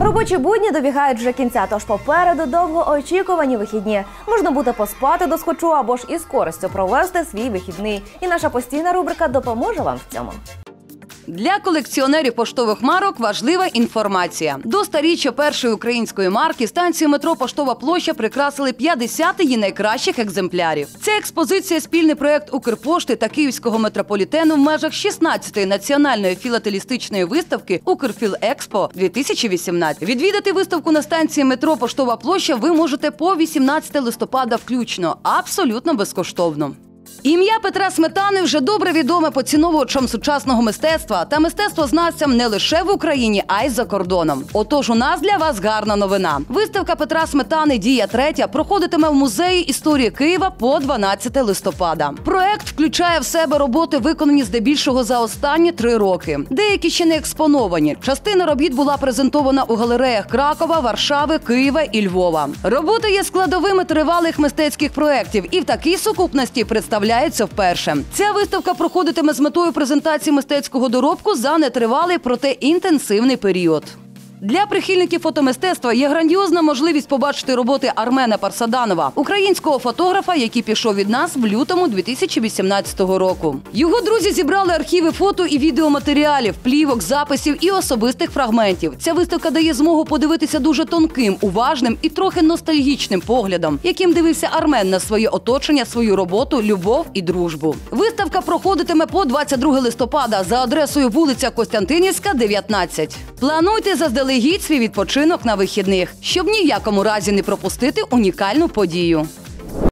Робочі будні добігають вже кінця, тож попереду довгоочікувані вихідні. Можна буде поспати до схочу або ж із користю провести свій вихідний. І наша постійна рубрика допоможе вам в цьому. Для колекціонерів поштових марок важлива інформація. До старіччя першої української марки станцію метро Поштова площа прикрасили 50 її найкращих екземплярів. Ця експозиція спільний проект Укрпошти та Київського метрополітену в межах 16-ї національної філателістичної виставки Укрфілекспо 2018. Відвідати виставку на станції метро Поштова площа ви можете по 18 листопада включно, абсолютно безкоштовно. Ім'я Петра Сметани вже добре відоме поціновувачам сучасного мистецтва та мистецтвознавцям не лише в Україні, а й за кордоном. Отож, у нас для вас гарна новина. Виставка Петра Сметани Дія третя проходитиме в музеї історії Києва по 12 листопада. Проект включає в себе роботи, виконані здебільшого за останні три роки. Деякі ще не експоновані. Частина робіт була презентована у галереях Кракова, Варшави, Києва і Львова. Роботи є складовими тривалих мистецьких проєктів і в такій сукупності представляються вперше. Ця виставка проходитиме з метою презентації мистецького доробку за нетривалий, проте інтенсивний період. Для прихильників фотомистецтва є грандіозна можливість побачити роботи Армена Парсаданова, українського фотографа, який пішов від нас в лютому 2018 року. Його друзі зібрали архіви фото і відеоматеріалів, плівок, записів і особистих фрагментів. Ця виставка дає змогу подивитися дуже тонким, уважним і трохи ностальгічним поглядом, яким дивився Армен на своє оточення, свою роботу, любов і дружбу. Виставка проходитиме по 22 листопада за адресою вулиця Костянтинівська, 19. Плануйте заздалегідь свій відпочинок на вихідних, щоб ніякому разі не пропустити унікальну подію.